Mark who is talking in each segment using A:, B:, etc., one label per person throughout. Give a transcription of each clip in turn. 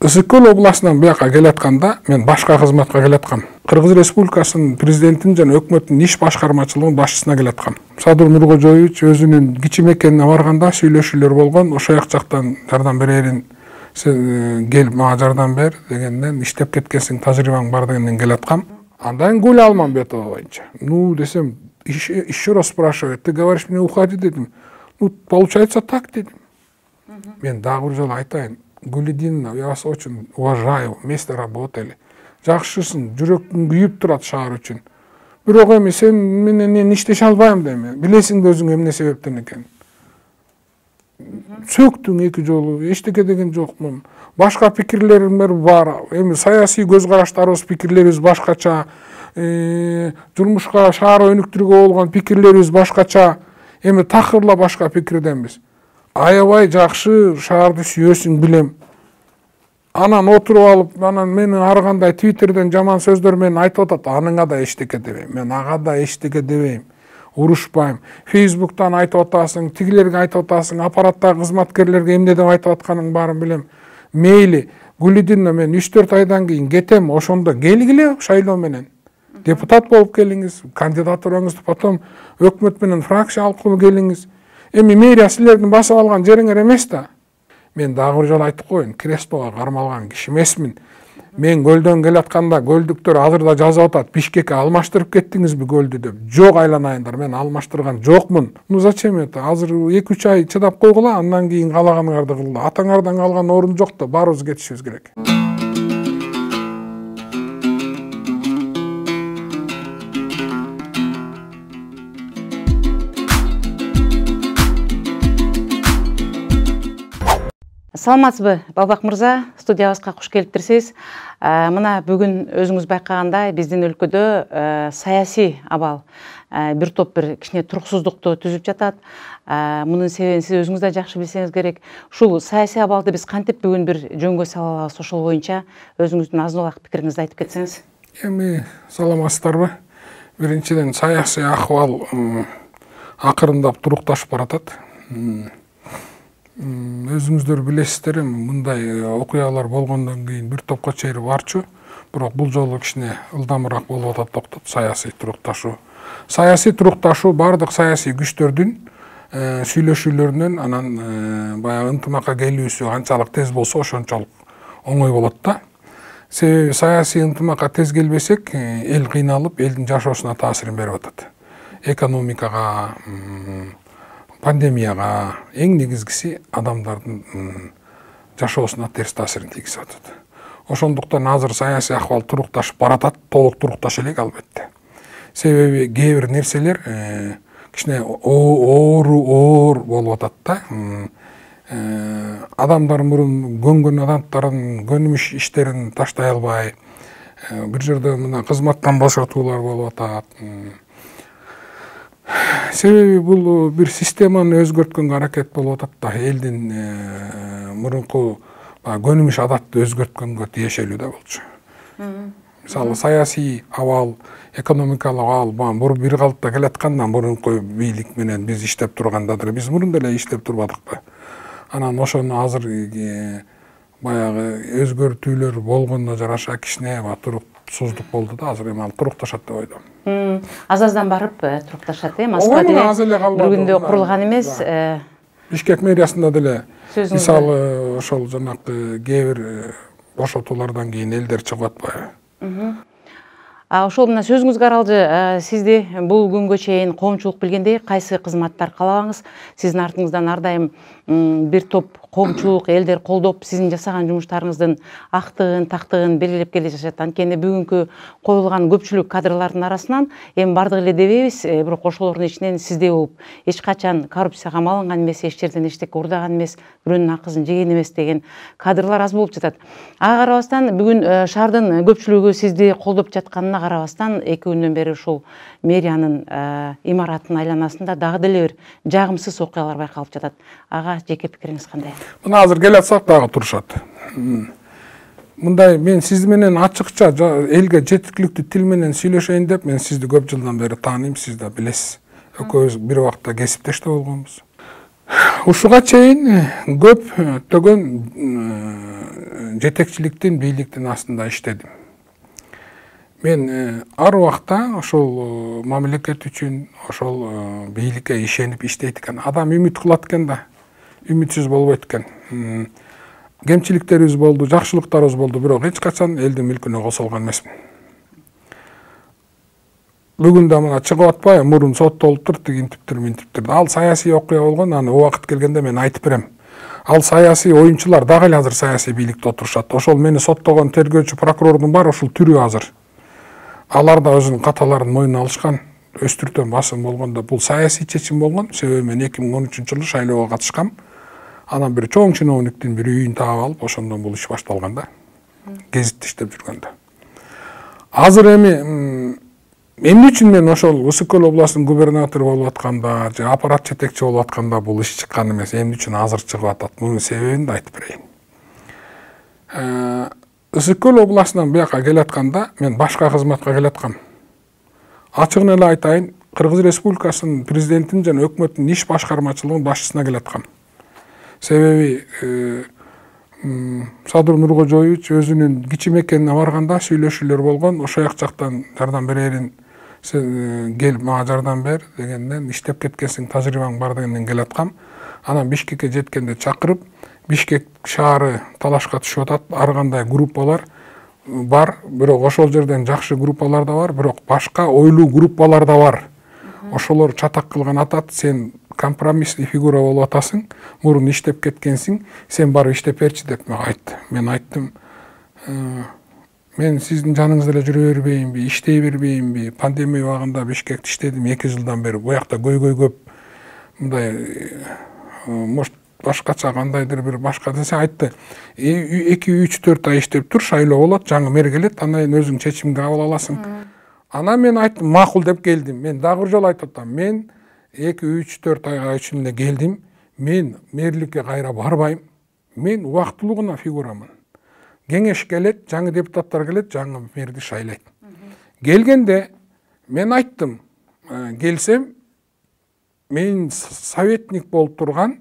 A: ысык көл областынан бияка келатканда мен башка кызматка келаткам. Кыргыз республикасынын президентинин жана өкмөттүн иш башкармачылыгынын башчысына келаткам. Садыр нуркожоевич өзүнүн кичи мекенине барганда сүйлөшүүлөр болгон ошол жактан жардам берерин сен келип мага жардам бер дегенден иштеп кеткенсиң тажрыйбаң бар дегенден келаткам. Андан кийин гуля алмамбетова боюнча. Ну десем еще раз спрашивает ты говоришь мне уходи дедим. Ну получается так дедим. Мен дагы бир жолу айтайын. Гулидиновна я вас очень уважаю вместе работали. Жакшысың жүрөкүң күйүп турат шаар үчүн бирок эми сен менен мен иштеше албайм дейм билесиң да өзүң эмне себептен экенин сөктүң эки жолу эчтеке деген жокмун башка пикирлерим бар. Эми саясий көз караштарыбыз пикирлерибиз башкача журмушка шаар өнүктүрүүгө болгон пикирлерибиз башкача эми такырла башка пикирденбиз аябай жакшы шаарды сүйөсүң билем анан отуруп алып анан мени ар кандай твиттерден жаман сөздөр менен айтып атат аныңа да эчтеке дебейм мен ага да эчтеке дебейм урушпайм фейсбуктан айтып атасың тигилерге айтып атасың аппараттагы кызматкерлерге эмне деп айтып атканыңдын баарын билем мейли гулидиновна мен үч төрт айдан кийин кетем ошондо келгиле шайлоо менен. Депутат болуп келиңиз кандидатураңызды потом өкмөт менен фракция алып келиңиз эми мэрия силердин басып алган жериңер эмес да. Мен дагы бир жолу айтып коеюн креслого кармалган киши эмесмин. Мен көлдөн келатканда көлдүктөр азыр да жазып атат бишкекке алмаштырып кеттиңизби көлдү деп. Жок айланайындар мен алмаштырган жокмун. Ну зачем это? Азыр эки үч ай чыдап койгула андан кийин каалаганыңарды кылгыла атаңардан калган орун жок да баарыбыз кетишибиз керек.
B: Саламатсызбы балбак мырза? Студиябызга куш келиптирсиз э, мына бүгүн өзүңүз байкагандай биздин өлкөдө э, саясий абал э, бир топ бир кичине туруксуздукту түзүп жатат мунун себебин сиз өзүңүз да жакшы билсеңиз керек. Ушул саясий абалды биз кантип бүгүн бир жөнгө сала алабыз ошол боюнча өзүңүздүн азын улак пикириңизди айтып кетсеңиз
A: эми саламатсыздарбы? Биринчиден саясий акыбал акырындап турукташып баратат өзүңүздөр билесиздер мындай э, окуялар болгондон кийин бир топко чейин барчу. Бирок бул жолу кичине ылдамыраак болуп атат атат саясий турукташуу саясий турукташуу баардык саясий күчтөрдүн э, сүйлөшүүлөрүнөн анан э, баягы ынтымакка келүүсү канчалык тез болсо ошончолук оңой болот да. Себеби саясий ынтымакка тез келбесек эл кыйналып элдин жашоосуна таасирин берип атат. Экономикага пандемияга эң негизгиси адамдардын жашоосуна терс таасирин тийгизип атат. Ошондуктан азыр саясий акыбал турукташып баратат толук турукташа элек албетте. Себеби кээ бир нерселер э, кичине оору оор болуп атат да э, адамдар мурун көнгөн адамдардын көнүмүш иштерин таштай албай э, бир жерде мына кызматтан бошотуулар болуп атат себеби бул бир системаны өзгөрткөнгө аракет болуп атат да. Элдин мурунку көнүмүш адатты өзгөрткөнгө тиешелүү да болчу. Мисалы саясий абал экономикалык абал бир калыпта келатканда мурунку бийлик менен биз иштеп турганда деле биз мурун деле иштеп турбадыкпы анан ошону азыр баягы өзгөртүүлөр болгонуна жараша кичине туруктсуздук болду да азыр эми ал турукташат деп ойдом
B: аз аздан барып турукташат э москва деле аз эле калбады бир күндө курулган эмес э.
A: бишкек мэриясында деле мисалы ошол жанакы кээ бир э, бошотуулардан кийин элдер чыгып атпайбы.
B: Ошол мына сөзүңүзгө аралжы сизди бул күнгө чейин коомчулук билгендей кайсы кызматтар каалабаңыз? Сиздин артыңыздан ар дайым бир топ коомчулук элдер колдоп сиздин жасаган жумуштарыңыздын актыгын тактыгын белгилеп келе жатышат анткени бүгүнкү коюлган көпчүлүк кадрлардын арасынан эми баардыгы эле дебейбиз. Э, бирок ошолордун ичинен сиздей болуп эч качан коррупцияга малынган эмес эч жерден эчтеке урдаган эмес бирөөнүн акысын жеген эмес деген кадрлар аз болуп жатат. Ага карабастан бүгүн э, шаардын көпчүлүгү сизди колдоп жатканына карабастан эки күндөн бери ушул мэриянын э, имаратынын айланасында дагы деле бир жагымсыз окуялар байкалып жатат ага жеке пикириңиз кандай
A: мына азыр келатсак дагы турушат мындай мен сиз менен ачыкча элге жеткиликтүү тил менен сүйлөшөйүн деп мен сизди көп жылдан бери тааныйм сиз да билесиз экөөбүз бир убакта кесиптеш да болгонбуз ушуга чейин көптөгөн жетекчиликтин бийликтин астында иштедим мен ар убакта ошол мамлекет үчүн ошол бийликке ишенип иштейт экен. Адам үмүт кылат экен да. Үмүтсүз болбойт экен. Кемчиликтерибиз болду жакшылыктарыбыз болду бирок эч качан элдин мүлкүнө кол салган эмесмин. Бүгүн да мына чыгып атпайбы мурун соттолуптур тигинтиптир минтиптир ал саясий окуя болгон аны убакыт келгенде мен айтып берем. Ал саясий оюнчулар дагы эле азыр саясий бийликте отурушат. Ошол мени соттогон тергөөчү прокурордун баары ушул тирүү азыр. Алар да өзүнүн каталарын мойнуна алышкан өстүртөн басым болгондо бул саясий чечим болгон. Себеби мен эки миң он үчүнчү жылы шайлоого катышкам. Анан бир чоң чиновниктин бир үйүн таап алып ошондон бул иш башталган да гезитте иштеп жүргөндө. Азыр эми эмне үчүн мен ошол ысык көл областынын губернатору болуп атканда же аппарат жетекчи болуп атканда бул иш чыккан эмес эмне үчүн азыр чыгып атат? Мунун себебин да айтып берейин. Ысык көл областынан бияка келатканда мен башка кызматка келаткам ачыгын эле айтайын кыргыз республикасынын президентинин жана өкмөттүн иш башкармачылыгынын башчысына келаткам себеби садыр нуркожоевич өзүнүн кичи мекенине барганда сүйлөшүүлөр болгон ошол жактан жардам берерин сен кел мага жардам бер дегенден иштеп кеткенсиң тажрыйбаң бар дегенден келаткам анан бишкекке жеткенде чакырып бишкек шаары талашка түшүп атат. Ар кандай группалар бар бирок ошол жерден жакшы группалар да бар бирок башка ойлуу группалар да бар. Ошолор чатак кылган атат. Сен компромиссный фигура болуп атасың мурун иштеп кеткенсиң сен барып иштеп берчи деп мага айтты мен айттым. Мен сиздин жаныңызда эле жүрө бербейинби иштей бербейинби пандемия убагында бишкекте иштедим эки жылдан бери. Буякта көйгөй көп мындай может башкача кандайдыр бир башка десе айтты. Эки үч төрт ай иштеп тур шайлоо болот жаңы мэр келет андан кийин өзүң чечимди кабыл аласың. Анан мен айттым макул деп келдим. Мен дагы бир жолу айтып атам. Мен эки үч төрт айга эле келдим. Мен мэрликке кайра барбайм. Мен убактылуу гана фигурамын. Кеңеш келет жаңы депутаттар келет жаңы мэрди шайлайт келгенде мен айттым келсем мен советник болуп турган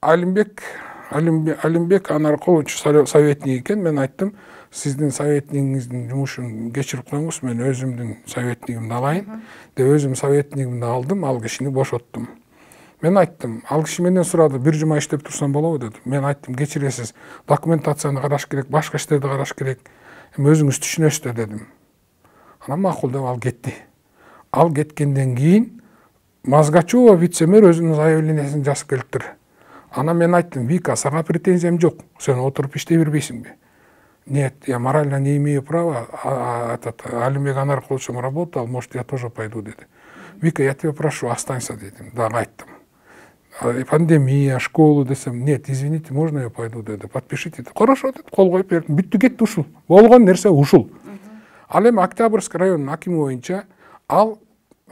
A: алимбек алимбек анаркулович советник экен мен айттым сиздин советнигиңиздин жумушун кечирип коюңуз мен өзүмдүн советнигимди алайын деп өзүм советнигимди алдым ал кишини бошоттум мен айттым ал киши менден сурады бир жума иштеп турсам болобу деди. Мен айттым кечиресиз документацияны караш керек башка иштерди караш керек эми өзүңүз түшүнөсүз да дедим. Анан макул деп ал кетти ал кеткенден кийин мазгачева вице мэр өзүнүн заявлениясын жазып келиптир анан мен айттым вика сага претензиям жок сен отуруп иштей бербейсиңби нет, я морально не имею права, а, этот Алимбек Анаркуловичем работал, может, я тоже пойду, dedi. Вика, я тебя прошу, останься, дедім, дағы айттым. пандемия, школу десем, нет, извините, можно я пойду, деді, подпишите. Хорошо, деді, қол қойып бердім, бүйтті кетті ушул. Болған нәрсе ушул. Ал эми Октябрьский районунун акими боюнча ал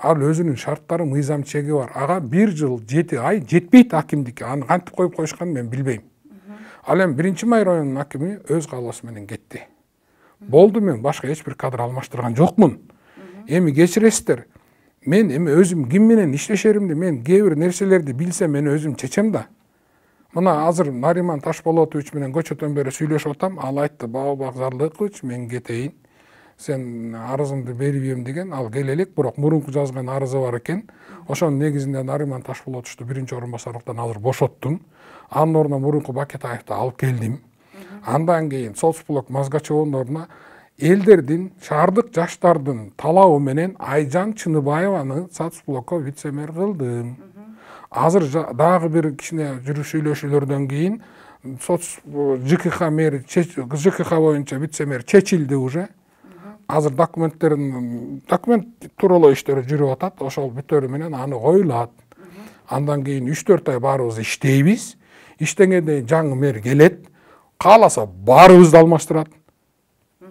A: ал өзүнүн шарттары мыйзам чеги бар. Ага бир жыл жети ай жетпейт акимдикке. Аны кантип коюп коюшканын мен билбейм. Ал эми биринчи май районунун акими өз каалоосу менен кетти. Болду мен башка эч бир кадр алмаштырган жокмун. Эми кечиресиздер мен эми өзүм ким менен иштешеримди мен кээ бир нерселерди билсем мен өзүм чечем да. Мына азыр нариман ташболотович менен көчөдөн бери сүйлөшүп атам. Ал айтты баубак зарлыкович мен кетейин сен арызыңды берип ийем деген ал келе элек бирок мурунку жазган арызы бар экен. Ошонун негизинде нариман ташболотовичту биринчи орун басарлыктан азыр бошоттум. Анын ордуна мурунку бакетаевди алып келдим. Андан кийин соцблок мазгачевонун ордуна элдердин шаардык жаштардын талабы менен айжан чыныбаеваны соцблокко вице мэр кылдым. Азыр дагы бир кичине сүйлөшүүлөрдөн кийин соц жкх мэри жкх боюнча вице мэр чечилди уже. Азыр документтерин документ тууралуу иштер жүрүп атат ошол бүтөрү менен аны коюлат андан кийин үч төрт ай баарыбыз иштейбиз. Иштегенден кийин жаңы мэр келет кааласа баарыбызды алмаштырат.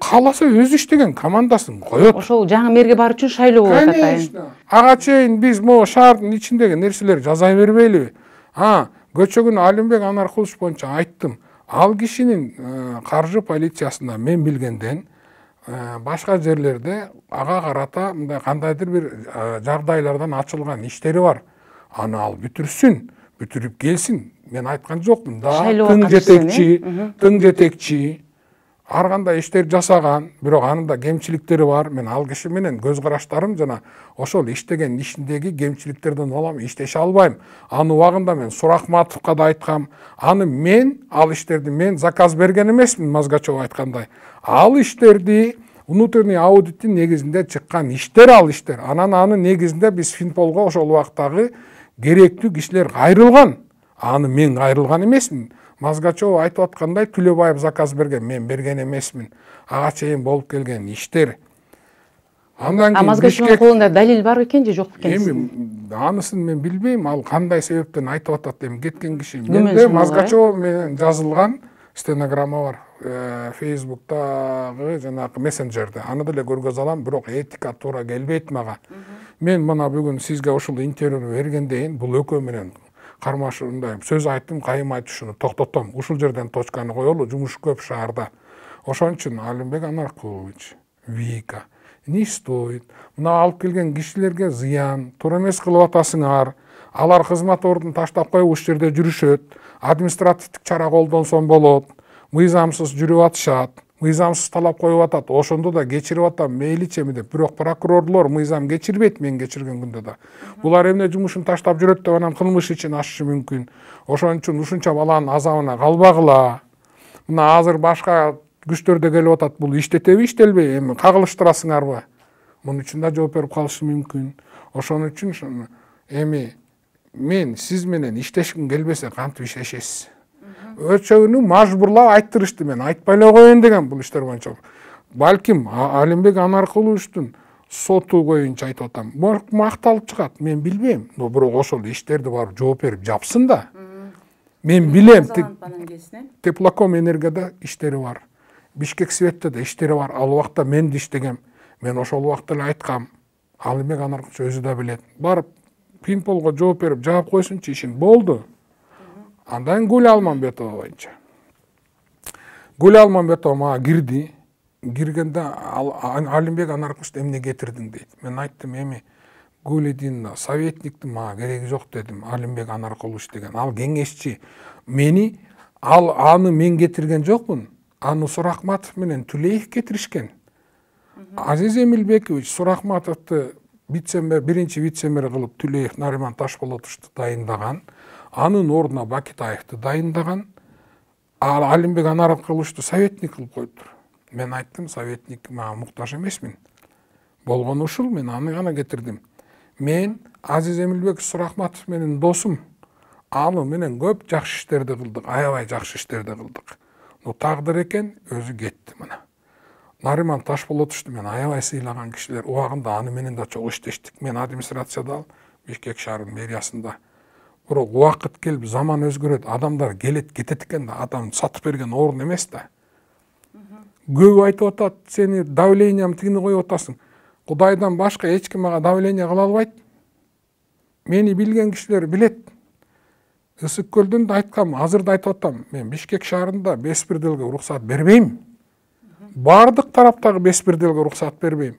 A: Кааласа өзү иштеген командасын коет.
B: Ошол жаңы мэрге баруу үчүн шайлоо болуп атат
A: конечно. Ага чейин биз могу шаардын ичиндеги нерселерди жаза бербейлиби а көчөгүн алимбек анаркулович боюнча айттым. Ал кишинин каржы полициясында мен билгенден башка жерлерде ага карата мындай кандайдыр бир жагдайлардан ачылган иштери бар. Аны ал бүтүрсүн бүтүрүп келсин. Мен айткан жокмун да
B: Шайлоого
A: тың жетекчи тың жетекчи. Ар кандай иштерди жасаган бирок анын да кемчиликтери бар. Мен ал киши менен көз караштарым жана ошол иштеген ишиндеги кемчиликтерден улам иштеше албайм. Аны убагында мен сурахматовко да айткам. Аны мен ал иштерди мен заказ берген эмесмин мазгачев айткандай. Ал иштерди внутренний аудиттин негизинде чыккан иштер ал иштер. Анан анын негизинде биз финполго ошол убактагы керектүү кишилер кайрылган аны мен кайрылган эмесмин. Мазгачев айтып аткандай түлөбаев заказ берген мен берген эмесмин ага чейин болуп келген иштер.
B: Андан кийин мазгачевдин колунда далил бар экен же жок экен
A: эми анысын мен билбейм ал кандай себептен айтып атат эми кеткен киши менде мазгачев менен жазылган стенограмма бар. Э, фейсбуктагы жанагы мессенджерде. Аны деле көргөзө алам бирок этика туура келбейт мага мен мына бүгүн сизге ушул интервьюну бергендейин бул экөө менен кармашымдай сөз айттым кайым айтышууну токтотом ушул жерден точканы коелу жумуш көп шаарда ошон үчүн алимбек анаркулович вика не стоит? Мына алып келген кишилерге зыян туура эмес кылып атасыңар. Алар кызмат ордун таштап коюп ушул жерде жүрүшөт. Административдик чара колдонсом болот. Мыйзамсыз жүрүп атышат. Мыйзамсыз талап коюп атат. Ошондо да кечирип атам. Мейличи деп бирок прокурорлор мыйзам кечирбейт мен кечирген күндө да. Булар эмне жумушун таштап жүрөт деп анан кылмыш ичин ачышы мүмкүн. Ошон үчүн ушунча баланын азабына калбагыла. Мына азыр башка күчтөр да келип атат. Бул иштетеби иштелбейби эми кагылыштырасыңарбы муну үчүн да жооп берип калышы мүмкүн. Ошон үчүн эми мен сиз менен иштешким келбесе кантип иштешесиз? Очогуну мажбурлап айттырышты мен. Айтпай эле коеюн деген бул иштер боюнча. Балким алимбек анаркуловичтин соту боюнча айтып атам. Макталып чыгат. Мен билбейм. Но бирок ошол иштерди барып жооп берип жапсын да. Мен билем. Теплоком энергияда иштери бар. Бишкек светте да иштери бар. Ал убакта мен да иштегем. Мен ошол убакта эле айткам. Алимбек анаркулович өзү да билет. Барып пинполго жооп берип жаап койсунчу ишин болду. Андан гуля алмамбетова боюнча гуля алмамбетова мага кирди киргенде алимбек анаркуловичти эмне кетирдиң дейт мен айттым эми гулидина советниктин мага кереги жок дедим алимбек анаркулович деген ал кеңешчи мени ал аны мен кетирген жокмун аны сурахматов менен түлеев кетиришкен азиз эмилбекович сурахматовду вице мэр биринчи вице мэр кылып түлеев нариман ташполотовичту дайындаган анын ордуна бакетаевди дайындаган. Ал алимбек анаркуловичту советник кылып коюптур. Мен айттым советник мага муктаж эмесмин. Болгону ушул мен аны гана кетирдим. Мен азиз эмилбекович сурахматов менен досум. Аны менен көп жакшы иштерди кылдык аябай жакшы иштерди кылдык. Но тагдыр экен өзү кетти мына. Нариман ташполотовичту мен аябай сыйлаган кишилер. Убагында аны менен да чогуу иштештик. Мен администрацияда ал бишкек шаарынын мэриясында бирок убакыт келип заман өзгөрөт адамдар келет кетет экен да адам сатып берген орун эмес да көбү айтып атат сени давлением тигини коюп атасың кудайдан башка эч ким мага давление кыла албайт мени билген кишилер билет ысык көлдөн да айткам азыр да айтып атам мен бишкек шаарында беспределге уруксат бербейм баардык тараптагы беспределге уруксат бербейм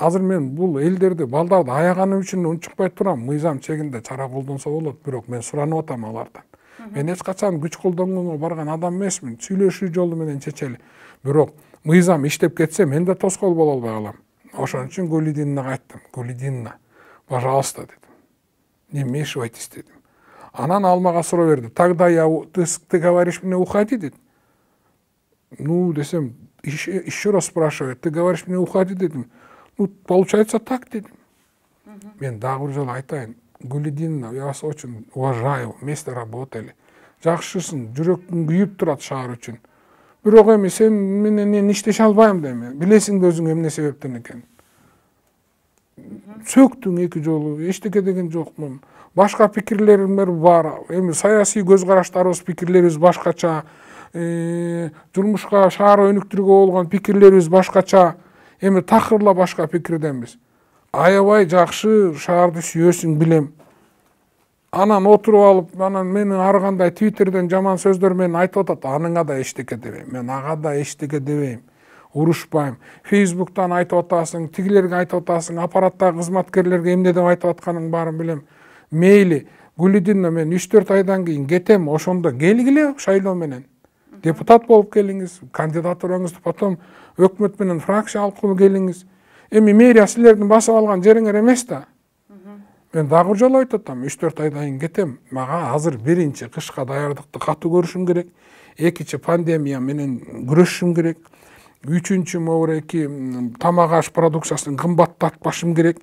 A: азыр мен бул элдерди балдарды аяганым үчүн унчукпай турам мыйзам чегинде чара колдонсо болот бирок мен суранып атам алардан. Мен эч качан күч колдонгонго барган адам эмесмин сүйлөшүү жолу менен чечели. Бирок мыйзам иштеп кетсе мен да тоскоол боло албай калам. Ошон үчүн гулидинага айттым гулидинна пожалуйста дедим. Не вмешивайтесь дедим. Анан ал мага суроо берди. Тогда я ты говоришь мне уходи дейт ну десем еще раз спрашивает ты говоришь мне уходи дедим. Получается так дедим мен дагы бир жолу айтайын гулидиновна я вас очень уважаю вместе работали. Жакшысың жүрөкүң күйүп турат шаар үчүн бирок эми сен менен мен иштеше албайм эми билесиң да өзүң эмне себептен экенин сөктүң эки жолу эчтеке деген жокмун башка пикирлерим бар. Эми саясий көз караштарыбыз пикирлерибиз башкача турмушка шаар өнүктүрүүгө болгон пикирлерибиз башкача эми такырла башка пикирденбиз аябай жакшы шаарды сүйөсүң билем анан отуруп алып анан мени ар кандай твиттерден жаман сөздөр менен айтып атат аныңа да эчтеке дебейм мен ага да эчтеке дебейм урушпайм фейсбуктан айтып атасың тигилерге айтып атасың аппараттагы кызматкерлерге эмне деп айтып атканыңдын баарын билем мейли гүлидиновна мен үч төрт айдан кийин кетем ошондо келгиле шайлоо менен депутат болуп келиңиз кандидатураңызды потом өкмөт менен фракция алып келиңиз эми мэрия силердин басып алган жериңер эмес да мен дагы бир жолу айтып атам үч төрт айдан кийин кетем мага азыр биринчи кышка даярдыкты катуу көрүшүм керек. Экинчи пандемия менен күрөшүшүм керек. Үчүнчү могуреки тамак аш продукциясын кымбаттатпашым керек.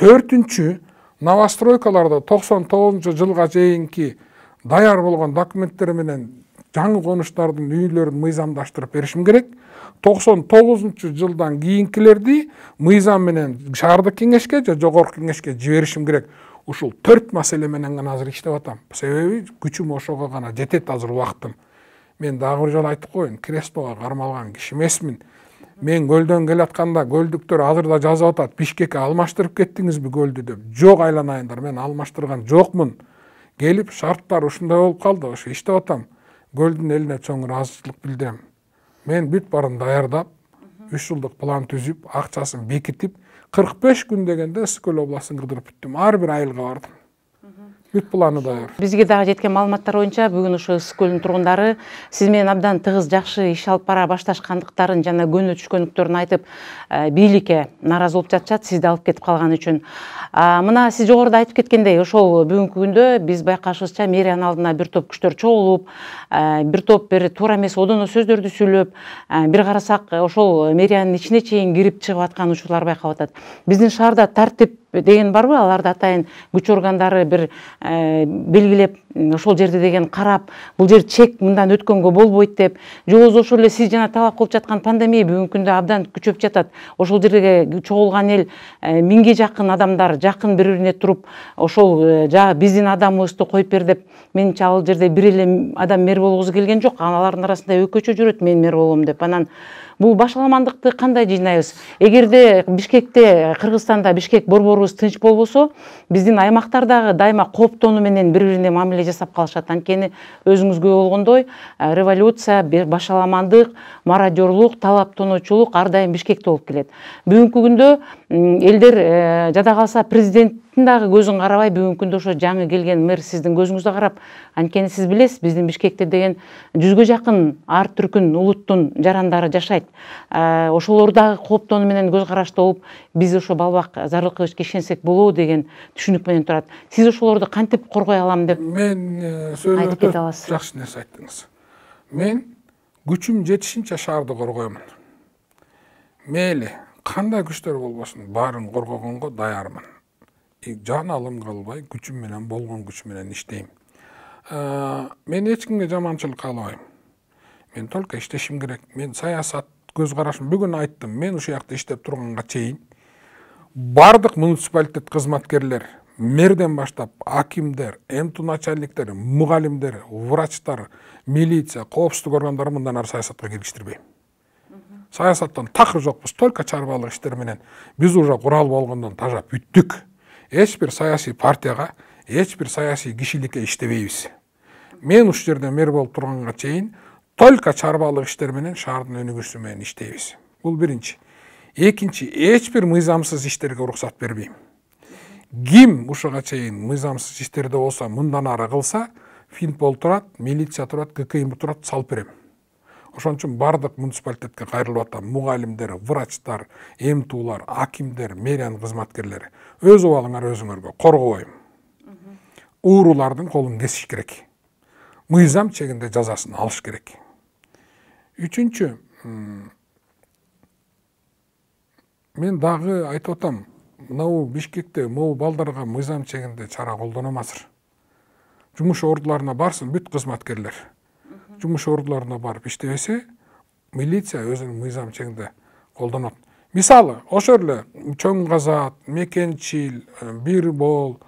A: Төртүнчү новостройкаларда токсон тогузунчу жылга чейинки даяр болгон документтер менен жаңы конуштардын үйлөрүн мыйзамдаштырып беришим керек. Токсон тогузунчу жылдан кийинкилерди мыйзам менен шаардык кеңешке же жогорку кеңешке жиберишим керек. Ушул төрт маселе менен гана азыр иштеп атам. Себеби күчүм ошого гана жетет азыр убактым мен дагы бир жолу айтып коеюн креслого кармалган киши эмесмин. Мен көлдөн келатканда көлдүктөр азыр да жазып атат бишкекке алмаштырып кеттиңизби көлдү деп. Жок айланайындар мен алмаштырган жокмун. Келип шарттар ушундай болуп калды ошо иштеп атам. Көлдүн элине чоң ыраазычылык билдирем мен бүт баарын даярдап үч жылдык план түзүп акчасын бекитип кырк беш күн дегенде ысык көл областын кыдырып бүттүм ар бир айылга бардым бүт планы даяр
B: бизге дагы жеткен маалыматтар боюнча бүгүн ошо ысык көлдүн тургундары сиз менен абдан тыгыз жакшы иш алып бара башташкандыктарын жана көнө түшкөндүктөрүн айтып бийликке нааразы болуп жатышат сизди алып кетип калган үчүн мына сиз жогоруда айтып кеткендей ошол бүгүнкү күндө биз байкашыбызча мэриянын алдына бир топ күчтөр чогулуп бир топ бир туура эмес одоно сөздөрдү сүйлөп бир карасак ошол мэриянын ичине чейин кирип чыгып аткан учурлар байкалып атат биздин шаарда тартип деген барбы. Аларды атайын күч органдары бир э, белгилеп ошол жерди деген карап бул жер чек мындан өткөнгө болбойт деп. Же болбосо ошол эле сиз жана талап кылып жаткан пандемия бүгүнкү күндө абдан күчөп жатат. Ошол жерге чогулган эл э, миңге жакын адамдар жакын бири бирине туруп ошол э, жагы биздин адамыбызды коюп бер деп. Менимче ал жерде бир эле адам мэр болгусу келген жок. Алардын арасында экөөчө жүрөт мен мэр болом деп. Анан бул башаламандыкты кандай жыйнайбыз? Эгерде бишкекте кыргызстанда бишкек борборубуз тынч болбосо биздин аймактар дагы дайыма кооптонуу менен бири бирине мамиле жасап калышат. Анткени өзүңүз күбө болгондой революция башаламандык мародерлук талаптоочулук ар дайым бишкекте болуп келет. Бүгүнкү күндө элдер э, жада калса президенттин дагы көзүн карабай бүгүнкү күндө ошо жаңы келген мэр сиздин көзүңүздү карап анткени сиз билесиз биздин бишкекте деген жүзгө жакын ар түркүн улуттун жарандары жашайт. Э, ошолор дагы кооптонуу менен көз карашта болуп биз ошо балбак зарылкыбычка ишенсек болобу деген түшүнүк менен турат. Сиз ошолорду кантип коргой алам деп
A: мен э, сөз
B: айтып кете аласыз?
A: жакшы нерсе айттыңыз. Мен күчүм жетишинче шаарды коргоймун. Мейли кандай күчтөр болбосун баарын коргогонго даярмын. Жан алым кылбай күчүм менен болгон күч менен иштейм мен эч кимге жаманчылык каалабайм мен только иштешим керек. Мен саясат көз карашым бүгүн айттым мен ушул жакта иштеп турганга чейин баардык муниципалитет кызматкерлер мэрден баштап акимдер мту начальниктер мугалимдер врачтар милиция коопсуздук органдары мындан ары саясатка киргиштирбейм саясаттан такыр жокпуз только чарбалык иштер менен биз уже курал болгондон тажап бүттүк эч бир саясий партияга эч бир саясий кишиликке иштебейбиз. Мен ушул жерде мэр болуп турганга чейин только чарбалык иштер менен шаардын өнүгүүсү менен иштейбиз. Бул биринчи. Экинчи эч бир мыйзамсыз иштерге уруксат бербейм. Ким ушуга чейин мыйзамсыз иштерде болсо мындан ары кылса финт болуп турат милиция турат гкм турат салып берем. Ошон үчүн баардык муниципалитетке кайрылып атам. Мугалимдер врачтар мтулар акимдер мэриянын кызматкерлери. Өз убалыңар өзүңөргө коргобойм. Уурулардын колун кесиш керек. Мыйзам чегинде жазасын алыш керек. Үчүнчү мен дагы айтып атам. Мынабу бишкекте могу балдарга мыйзам чегинде чара колдоном азыр жумуш ордуларына барсын бүт кызматкерлер. Жумуш ордуларына барып иштебесе милиция өзүнүн мыйзам чегинде колдонот мисалы ошол эле чоң казат мекенчил бир бол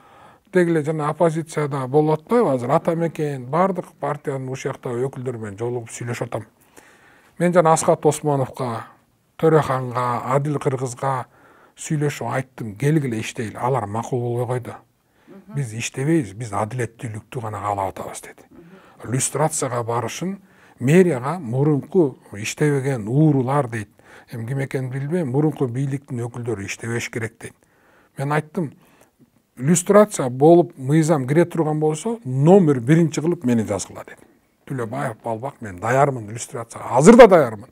A: деги эле жана оппозицияда болуп атпайбы азыр ата мекен баардык партиянын ушул жактагы өкүлдөрү менен жолугуп сүйлөшүп атам мен жана асхат осмоновго төрөханга адил кыргызга сүйлөшүп айттым келгиле иштейли алар макул болбой койду биз иштебейбиз биз адилеттүүлүктү гана каалап атабыз деди люстрацияга барышын мэрияга мурунку иштебеген уурулар дейт. Эми ким экенин билбейм мурунку бийликтин өкүлдөрү иштебеш керек дейт. Мен айттым иллюстрация болуп мыйзам кире турган болсо номер биринчи кылып мени жазгыла дедим төлөбаев балбак мен даярмын иллюстрацияга азыр да даярмын.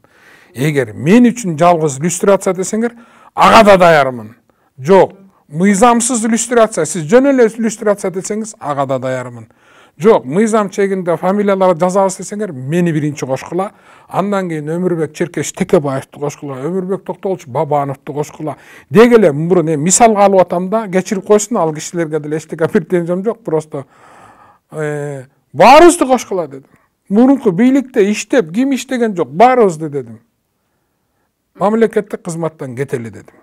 A: Эгер мен үчүн жалгыз иллюстрация десеңер ага да даярмын. Жок мыйзамсыз иллюстрация сиз жөн эле иллюстрация десеңиз ага да даярмын. Жок мыйзам чегинде фамилияларды жазабыз десеңер мени биринчи кошкула андан кийин өмүрбек черкеш текебаевди кошкула өмүрбек токтолович бабановду кошкула деги эле мурун эми мисалга алып атам да кечирип койсун ал кишилерге деле эчтеке претензиям жок просто баарыбызды кошкула дедим мурунку бийликте иштеп ким иштеген жок баарыбызды дедим мамлекеттик кызматтан кетели дедим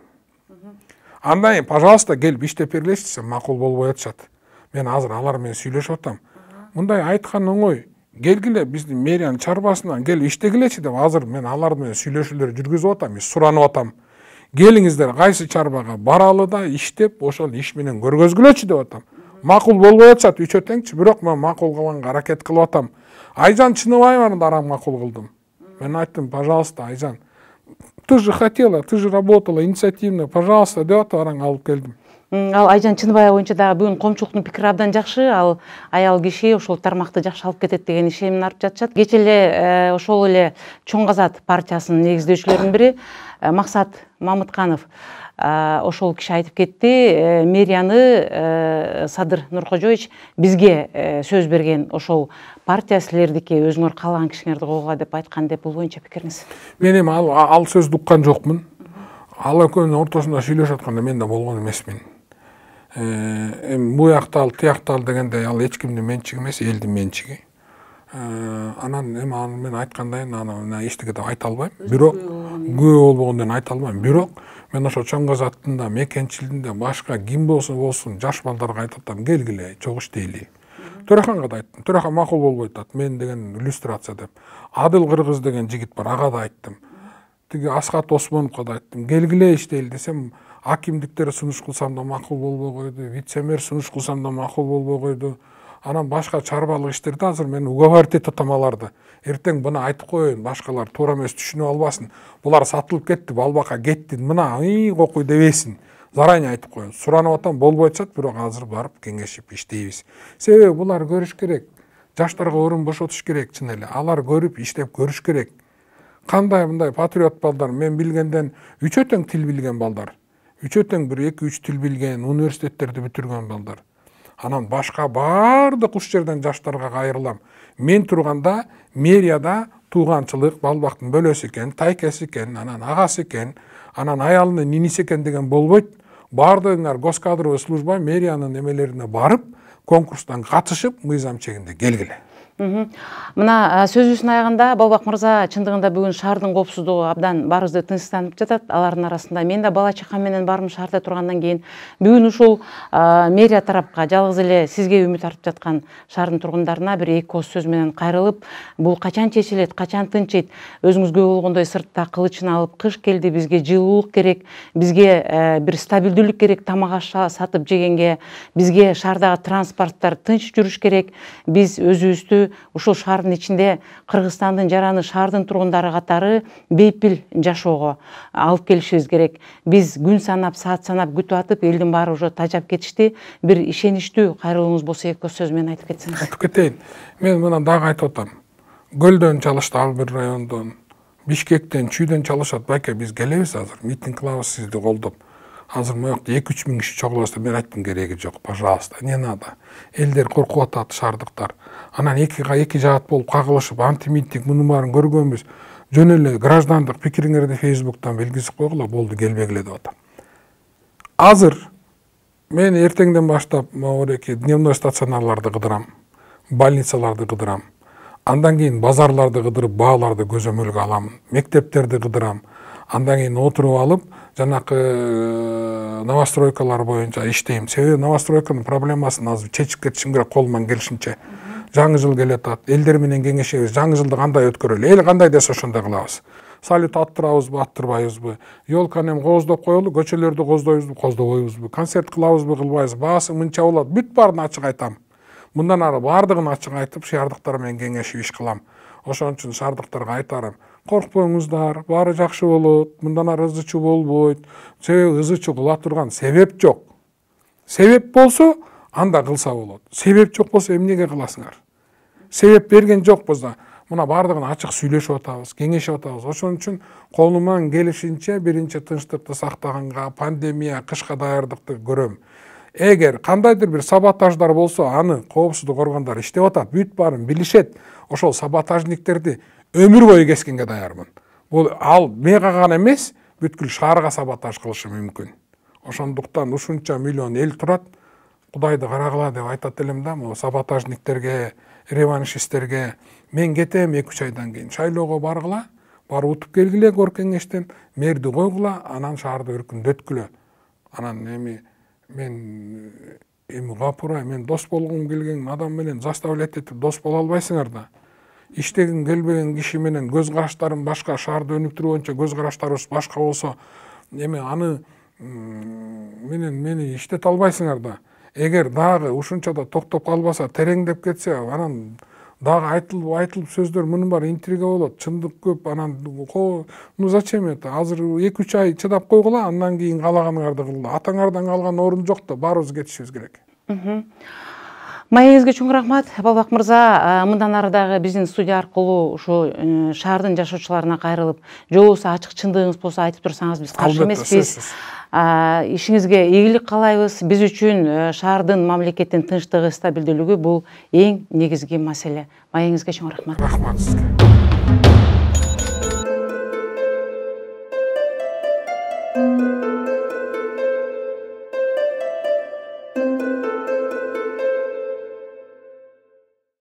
A: андан кийин пожалуйста келип иштеп бергилечи десем макул болбой атышат мен азыр алар менен сүйлөшүп атам мындай айткан оңой келгиле биздин мэриянын чарбасынан келип иштегилечи деп азыр мен алар менен сүйлөшүүлөр жүргүзүп атам суранып атам. Келиңиздер кайсы чарбага баралы да иштеп ошол иш менен көргөзгүлөчү деп атам. Макул болбой атышат үчөө теңчи бирок мен макул кылганга аракет кылып атам. Айжан чыныбаеваны дагы макул кылдым мен айттым пожалуйста айжан ты же хотела ты же работала инициативно пожалуйста деп атып араң алып келдим
B: ал айжан чыныбаева боюнча дагы бүгүн коомчулуктун пикири абдан жакшы. Ал аял киши ошол тармакты жакшы алып кетет деген ишенимин артып жатышат. Кечээ эле э, ошол эле чоң казак партиясынын негиздөөчүлөрүнүн бири э, максат мамытканов э, ошол киши айтып кетти. Мэрияны садыр нуркожоевич бизге сөз берген ошол партия силердики өзүңөр каалаган кишиңерди койгула деп айткан деп бул боюнча пикириңиз?
A: Мен эми ал сөздү уккан жокмун. Ал экөөнүн ортосунда сүйлөшүп атканда мен да болгон эмесмин эми буяктал тияктал дегендей ал эч кимдин менчиги эмес элдин менчиги. Э, анан эми аны мен айткандайын аны эчтеке деп айта албайм. Бирок күбө болбогондон кийин айта албайм. Бирок мен ошо чоң казактын да мекенчилдин башка ким болсо болсун жаш балдарга айтып атам келгиле чогуу иштейли төрөханга да айттым. Төрэхан макул болбой атат мен деген иллюстрация деп. Адыл кыргыз деген жигит бар ага да айттым. Тиги асхат осмоновго да айттым. Келгиле иштейли десем акимдиктер сунуш кылсам да макул болбой койду вице мэр сунуш кылсам да макул болбой койду. Анан башка чарбалык иштерди азыр мен уговаривать этип атам аларды эртең буну айтып коеюн башкалар туура эмес түшүнүп албасын. Булар сатылып кетти балбакка кетти мына ый кокуй дебесин. Заранее айтып коеюн. Суранып атам болбой атышат бирок азыр барып кеңешип иштейбиз. Себеби булар көрүш керек. Жаштарга орун бошотуш керек чын эле. Алар көрүп иштеп көрүш керек. Кандай мындай патриот балдар мен билгенден үчөө тең тил билген балдар. Үчөө тең бир эки үч тил билген университеттерди бүтүргөн балдар. Анан башка баардык ушул жерден жаштарга кайрылам мен турганда мэрияда тууганчылык балбактын бөлөсү экен тайкеси экен анан агасы экен анан аялынын иниси экен деген болбойт. Баардыгыңар госкадровый служба мэриянын эмелерине барып конкурстан катышып мыйзам чегинде келгиле.
B: Мына сөзүбүздүн аягында балбак мырза чындыгында бүгүн шаардын коопсуздугу абдан баарыбызды тынчтандырып жатат. Алардын арасында мен да бала чакам менен бармын шаарда тургандан кийин бүгүн ушул мэрия тарапка жалгыз эле сизге үмүт артып жаткан шаардын тургундарына бир эки ооз сөз менен кайрылып бул качан чечилет качан тынчыйт өзүңүзгө болгондой сыртта кылычын алып кыш келди бизге жылуулук керек бизге бир стабилдүүлүк керек тамак аш сатып жегенге бизге шаардагы транспорттор тынч жүрүш керек биз өзүбүздү ушул шаардын ичинде кыргызстандын жараны шаардын тургундары катары бейпил жашоого алып келишибиз керек. Биз күн санап саат санап күтүп атып элдин баары уже тажап кетишти. Бир ишеничтүү кайрылууңуз болсо эки ооз сөз менен айтып кетсеңиз.
A: Айтып кетейин. Мен мына дагы айтып атам. Көлдөн чалышты ар бир райондон бишкектен чүйдөн чалышат. Байке биз келебиз азыр. Митинг кылабыз сизди колдоп азыр жакта эки үч миң киши чогулабыз деп мен айттым кереги жок пожалуйста не надо. Элдер коркуп атат шаардыктар. Анан эки эки жаат болуп кагылышып антимитинг мунун баарын көргөнбүз. Жөн эле граждандык пикириңерди фейсбуктан белгизип койгула болду келбегиле деп атам. Азыр мен эртеңден баштап могуэки дневной стационарларды кыдырам больницаларды кыдырам. Андан кийин базарларды кыдырып бааларды көзөмөлгө алам мектептерди кыдырам. Андан кийин отуруп алып жанакы э, новостройкалар боюнча иштейм себеби новостройканын проблемасын азыр чечип кетишим керек колуман келишинче жаңы жыл келатат элдер менен кеңешебиз жаңы жылды кандай өткөрөлү эл кандай десе ошондой кылабыз салют аттырабызбы аттырбайбызбы елканы эми кооздоп коелу көчөлөрдү кооздойбузбу кооздобойбузбу концерт кылабызбы кылбайбызбы баасы мынча болот бүт баарын ачык айтам. Мындан ары баардыгын ачык айтып шаардыктар менен кеңешип иш кылам ошон үчүн шаардыктарга айтарым. Коркпоңуздар баары жакшы болот мындан ары ызы чуу болбойт себеби ызы чуу кыла турган себеп жок себеп болсо анда кылса болот себеп жок болсо эмнеге кыласыңар себеп берген жокпуз да мына баардыгын ачык сүйлөшүп атабыз кеңешип атабыз ошон үчүн колуман келишинче биринчи тынчтыкты сактаганга пандемия кышка даярдыкты көрөм эгер кандайдыр бир саботаждар болсо аны коопсуздук органдары иштеп атат бүт баарын билишет ошол саботажниктерди өмүр бою кескенге даярмын. Бул ал мага гана эмес бүткүл шаарга саботаж кылышы мүмкүн. Ошондуктан ушунча миллион эл турат кудайды карагыла деп айтат элем да могу саботажниктерге реваншисттерге мен кетем эки үч айдан кийин шайлоого баргыла барып утуп келгиле кор кеңештен мэрди койгула анан шаарды өркүндөткүлө. Анан эми мен эми гапурай мен дос болгум келген адам менен заставлять этип дос боло албайсыңар да иштегим келбеген киши менен көз караштарым башка шаарды өнүктүрүү боюнча көз караштарыбыз башка болсо эми аны менен мени иштете албайсыңар да. Эгер дагы ушунчада токтоп калбаса тереңдеп кетсе анан дагы айтылып айтылып сөздөр мунун баары интрига болот чындык көп анан ну зачем это? Азыр эки үч ай чыдап койгула андан кийин каалаганыңарды кылгыла атаңардан калган орун жок да баарыбыз кетишибиз керек
B: маегиңизге чоң рахмат балбак мырза. Мындан ары дагы биздин студия аркылуу ушу шаардын жашоочуларына кайрылып же болбосо ачык чындыгыңыз болсо айтып турсаңыз биз каршы эмеспиз ишиңизге ийгилик каалайбыз биз үчүн шаардын мамлекеттин тынчтыгы стабилдүүлүгү бул эң негизги маселе маегиңизге чоң рахмат.
A: Рахмат сизге